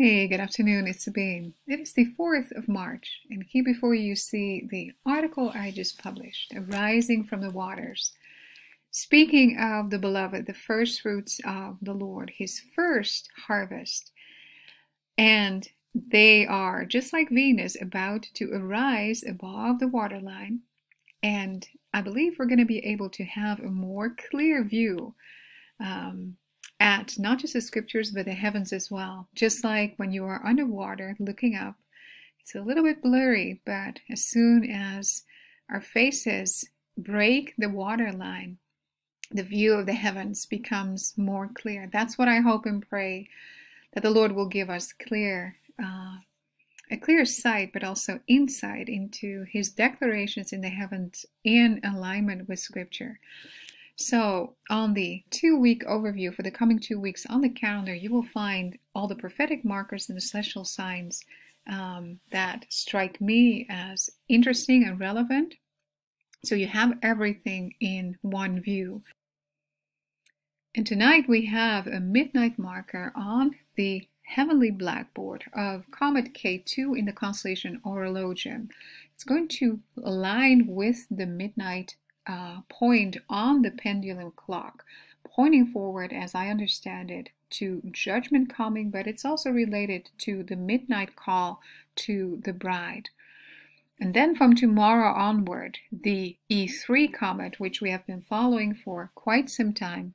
Hey, good afternoon, it's Sabine. It is the 4th of March, and here before you see the article I just published, Arising from the Waters. Speaking of the beloved, the first fruits of the Lord, his first harvest. And they are, just like Venus, about to arise above the waterline. And I believe we're going to be able to have a more clear view um, at not just the scriptures, but the heavens as well. Just like when you are underwater looking up, it's a little bit blurry, but as soon as our faces break the water line, the view of the heavens becomes more clear. That's what I hope and pray that the Lord will give us clear, uh, a clear sight, but also insight into His declarations in the heavens in alignment with Scripture. So, on the two week overview for the coming two weeks on the calendar, you will find all the prophetic markers and the celestial signs um, that strike me as interesting and relevant. So, you have everything in one view. And tonight we have a midnight marker on the heavenly blackboard of Comet K2 in the constellation Horologium. It's going to align with the midnight uh, point on the pendulum clock, pointing forward, as I understand it, to judgment coming, but it's also related to the midnight call to the bride. And then from tomorrow onward, the E3 comet, which we have been following for quite some time,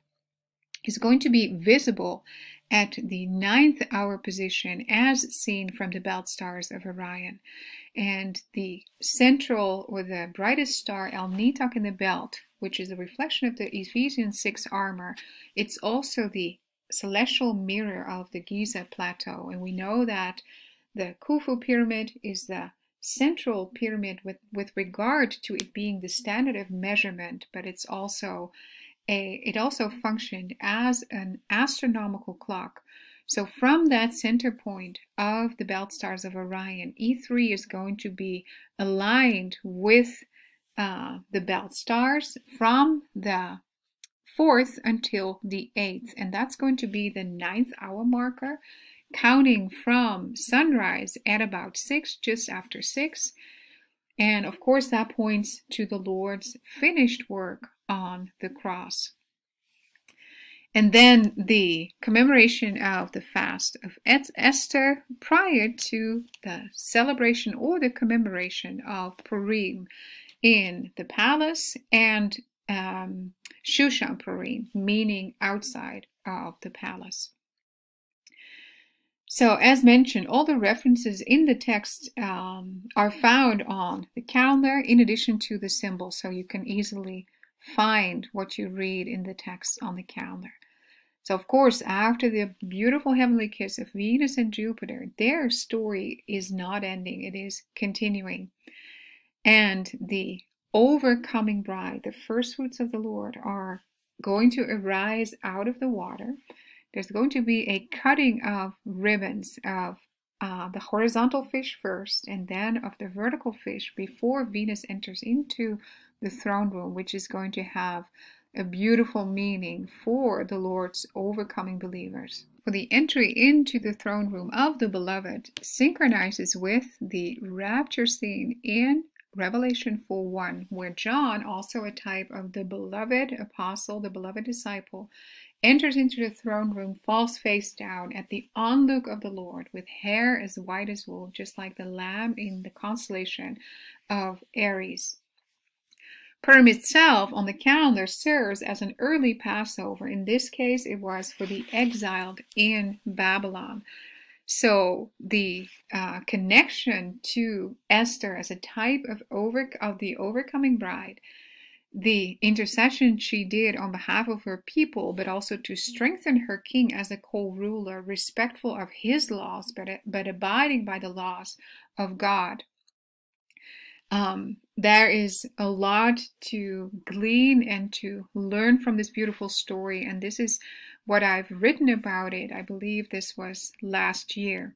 is going to be visible at the ninth hour position as seen from the belt stars of Orion and the central or the brightest star Alnitak in the belt, which is a reflection of the Ephesians 6 armor, it's also the celestial mirror of the Giza plateau. And we know that the Khufu pyramid is the central pyramid with, with regard to it being the standard of measurement, but it's also a it also functioned as an astronomical clock so from that center point of the belt stars of Orion, E3 is going to be aligned with uh, the belt stars from the 4th until the 8th. And that's going to be the ninth hour marker, counting from sunrise at about 6, just after 6. And of course, that points to the Lord's finished work on the cross. And then the commemoration of the fast of Esther prior to the celebration or the commemoration of Purim in the palace and um, Shushan Purim, meaning outside of the palace. So, as mentioned, all the references in the text um, are found on the calendar in addition to the symbol, so you can easily find what you read in the text on the calendar. So, of course, after the beautiful heavenly kiss of Venus and Jupiter, their story is not ending, it is continuing. And the overcoming bride, the first fruits of the Lord, are going to arise out of the water. There's going to be a cutting of ribbons of uh, the horizontal fish first and then of the vertical fish before Venus enters into the throne room, which is going to have a beautiful meaning for the Lord's overcoming believers. For the entry into the throne room of the beloved synchronizes with the rapture scene in Revelation 4 1, where John, also a type of the beloved apostle, the beloved disciple, enters into the throne room, falls face down at the onlook of the Lord, with hair as white as wool, just like the lamb in the constellation of Aries. Purim itself on the calendar serves as an early Passover. In this case, it was for the exiled in Babylon. So the uh, connection to Esther as a type of over of the overcoming bride, the intercession she did on behalf of her people, but also to strengthen her king as a co-ruler, respectful of his laws, but but abiding by the laws of God. Um, there is a lot to glean and to learn from this beautiful story, and this is what I've written about it. I believe this was last year.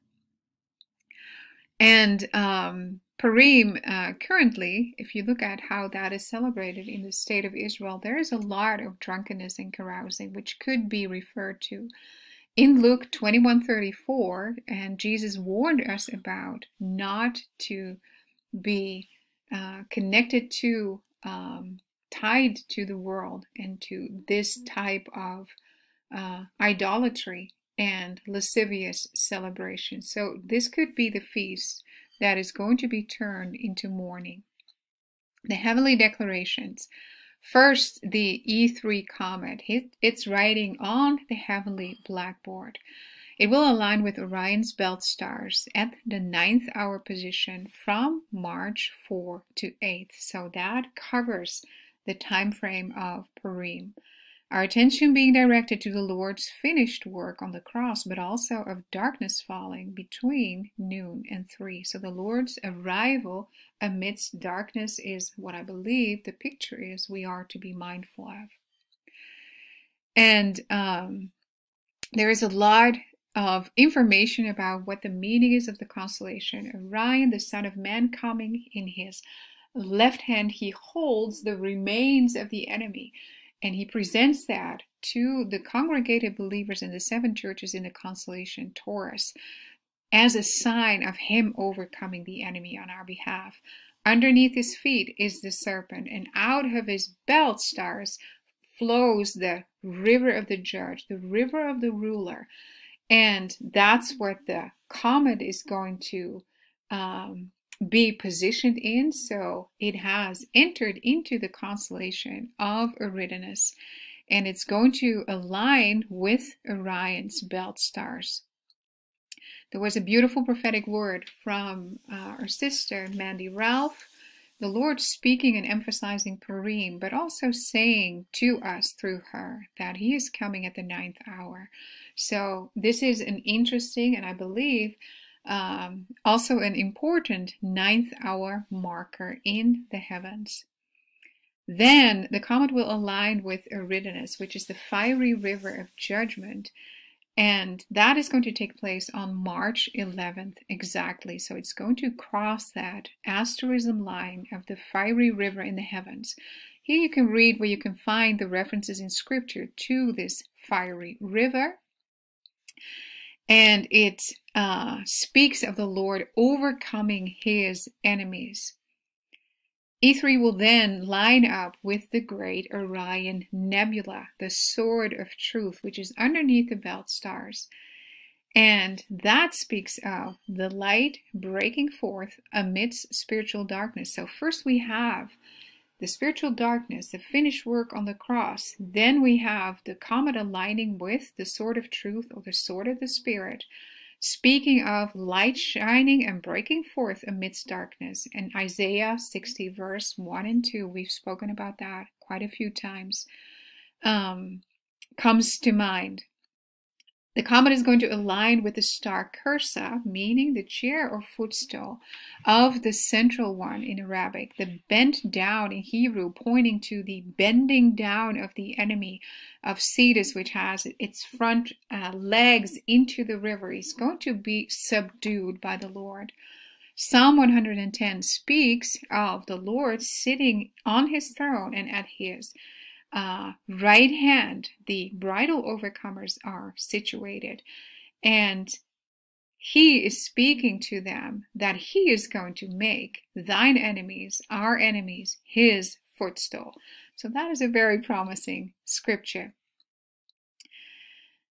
And um, Purim, uh, currently, if you look at how that is celebrated in the state of Israel, there is a lot of drunkenness and carousing, which could be referred to in Luke 21:34, and Jesus warned us about not to be uh, connected to, um, tied to the world and to this type of uh, idolatry and lascivious celebration. So this could be the feast that is going to be turned into mourning. The heavenly declarations. First, the E3 comet. It's writing on the heavenly blackboard. It will align with Orion's belt stars at the ninth hour position from March 4 to 8. So that covers the time frame of Purim. Our attention being directed to the Lord's finished work on the cross, but also of darkness falling between noon and three. So the Lord's arrival amidst darkness is what I believe the picture is we are to be mindful of. And um, there is a lot of information about what the meaning is of the constellation. Orion, the Son of Man, coming in his left hand, he holds the remains of the enemy. And he presents that to the congregated believers in the seven churches in the constellation Taurus as a sign of him overcoming the enemy on our behalf. Underneath his feet is the serpent, and out of his belt stars flows the river of the judge, the river of the ruler. And that's what the comet is going to um, be positioned in. So it has entered into the constellation of Eridanus and it's going to align with Orion's belt stars. There was a beautiful prophetic word from uh, our sister Mandy Ralph. The Lord speaking and emphasizing Purim, but also saying to us through her that He is coming at the ninth hour. So, this is an interesting and I believe um, also an important ninth hour marker in the heavens. Then the comet will align with Eridanus, which is the fiery river of judgment. And that is going to take place on March 11th exactly. So it's going to cross that asterism line of the fiery river in the heavens. Here you can read where you can find the references in scripture to this fiery river and it uh, speaks of the Lord overcoming his enemies. E3 will then line up with the great Orion Nebula, the sword of truth, which is underneath the belt stars. And that speaks of the light breaking forth amidst spiritual darkness. So, first we have the spiritual darkness, the finished work on the cross. Then we have the comet aligning with the sword of truth or the sword of the Spirit, speaking of light shining and breaking forth amidst darkness. In Isaiah 60, verse 1 and 2, we've spoken about that quite a few times, um, comes to mind. The comet is going to align with the star Cursa, meaning the chair or footstool of the central one in Arabic. The bent down in Hebrew, pointing to the bending down of the enemy of Cetus, which has its front uh, legs into the river, is going to be subdued by the Lord. Psalm 110 speaks of the Lord sitting on his throne and at his uh, right hand, the bridal overcomers are situated. And he is speaking to them that he is going to make thine enemies, our enemies, his footstool. So that is a very promising scripture.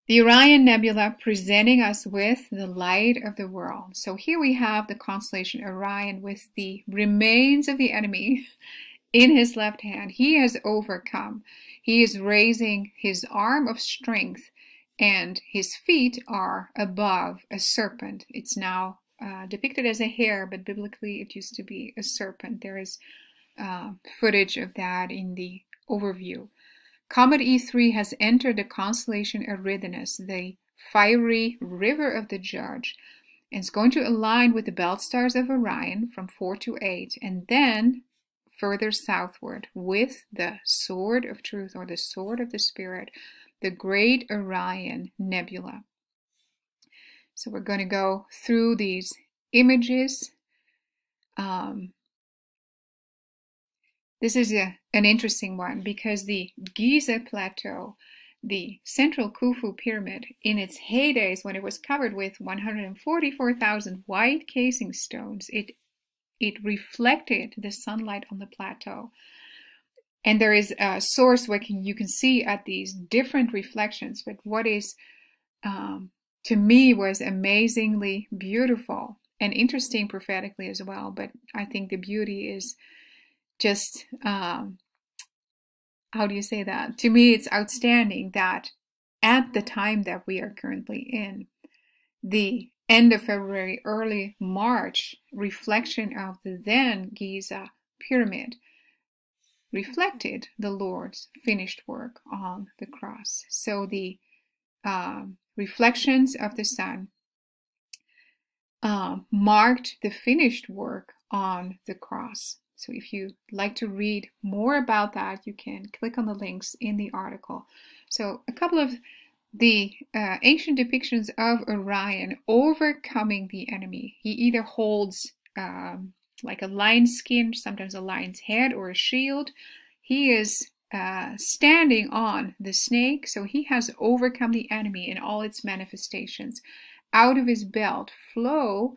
The Orion Nebula presenting us with the light of the world. So here we have the constellation Orion with the remains of the enemy in his left hand. He has overcome. He is raising his arm of strength, and his feet are above a serpent. It's now uh, depicted as a hare, but biblically it used to be a serpent. There is uh, footage of that in the overview. Comet E3 has entered the constellation Eridanus, the fiery river of the judge, and it's going to align with the belt stars of Orion from 4 to 8, and then further southward with the sword of truth or the sword of the Spirit, the great Orion Nebula. So we're going to go through these images. Um, this is a, an interesting one because the Giza Plateau the central Khufu pyramid in its heydays when it was covered with 144,000 white casing stones, it it reflected the sunlight on the plateau. And there is a source where can, you can see at these different reflections, but what is um, to me was amazingly beautiful and interesting prophetically as well. But I think the beauty is just um, how do you say that? To me, it's outstanding that at the time that we are currently in, the end of February, early March reflection of the then Giza pyramid reflected the Lord's finished work on the cross. So the uh, reflections of the sun uh, marked the finished work on the cross. So if you like to read more about that, you can click on the links in the article. So a couple of the uh, ancient depictions of Orion overcoming the enemy. He either holds um, like a lion's skin, sometimes a lion's head, or a shield. He is uh, standing on the snake, so he has overcome the enemy in all its manifestations. Out of his belt flow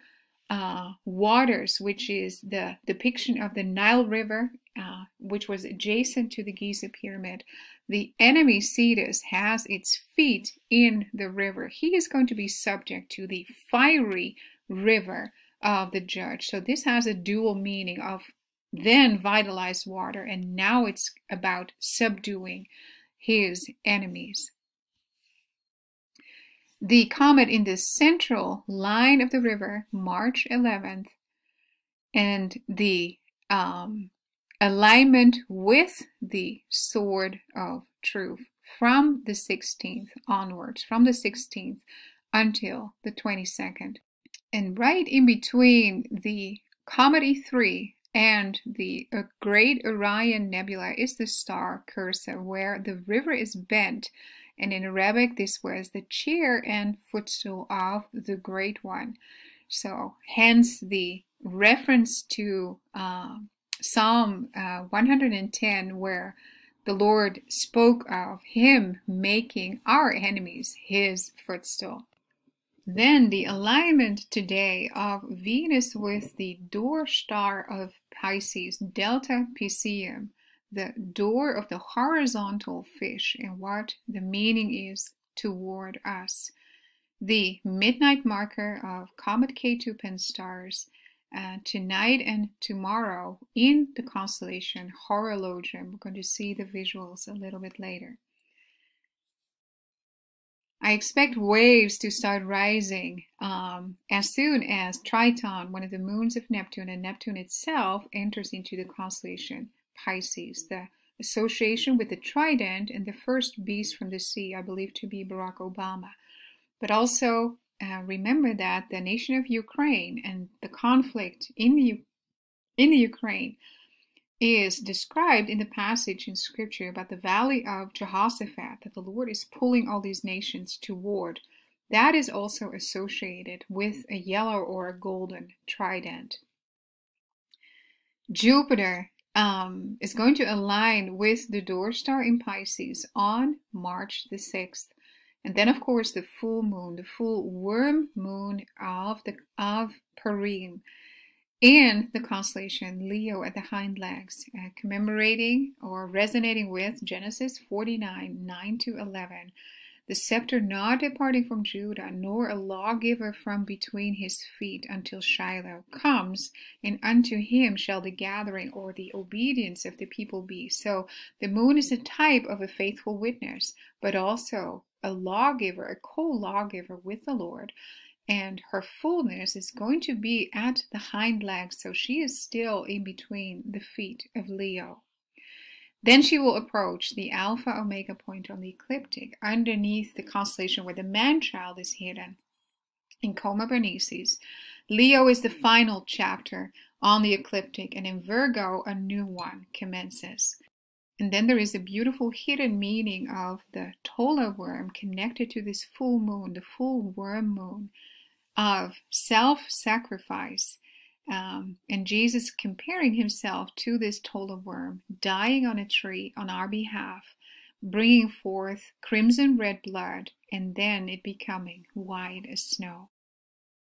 uh, waters, which is the depiction of the Nile River, uh, which was adjacent to the Giza pyramid. The enemy Cetus has its feet in the river. He is going to be subject to the fiery river of the judge. So this has a dual meaning of then vitalized water, and now it's about subduing his enemies. The comet in the central line of the river, March 11th, and the um, alignment with the sword of truth from the 16th onwards, from the 16th until the 22nd. And right in between the Comet E3 and the uh, Great Orion Nebula is the star Cursa, where the river is bent and in Arabic this was the chair and footstool of the Great One. So hence the reference to uh, Psalm uh, 110 where the Lord spoke of him making our enemies his footstool. Then the alignment today of Venus with the door star of Pisces, Delta Piscium, the door of the horizontal fish and what the meaning is toward us. The midnight marker of Comet K2 Pan-STARRS uh, tonight and tomorrow in the constellation Horologium. We're going to see the visuals a little bit later. I expect waves to start rising um, as soon as Triton, one of the moons of Neptune, and Neptune itself enters into the constellation Pisces, the association with the trident and the first beast from the sea, I believe to be Barack Obama. But also uh, remember that the nation of Ukraine and the conflict in the, in the Ukraine is described in the passage in scripture about the valley of Jehoshaphat, that the Lord is pulling all these nations toward. That is also associated with a yellow or a golden trident. Jupiter um, is going to align with the door star in Pisces on March the 6th. And then, of course, the full moon, the full worm moon of the of Purim in the constellation Leo at the hind legs, uh, commemorating or resonating with Genesis 49 9 to 11 the scepter not departing from Judah, nor a lawgiver from between his feet until Shiloh comes, and unto him shall the gathering or the obedience of the people be. So the moon is a type of a faithful witness, but also a lawgiver, a co lawgiver with the Lord. And her fullness is going to be at the hind legs, so she is still in between the feet of Leo. Then she will approach the Alpha Omega point on the ecliptic underneath the constellation where the man child is hidden in Coma Berenices. Leo is the final chapter on the ecliptic, and in Virgo, a new one commences. And then there is a beautiful hidden meaning of the Tola worm connected to this full moon, the full worm moon of self sacrifice um, and Jesus comparing himself to this tola worm, dying on a tree on our behalf, bringing forth crimson red blood, and then it becoming white as snow.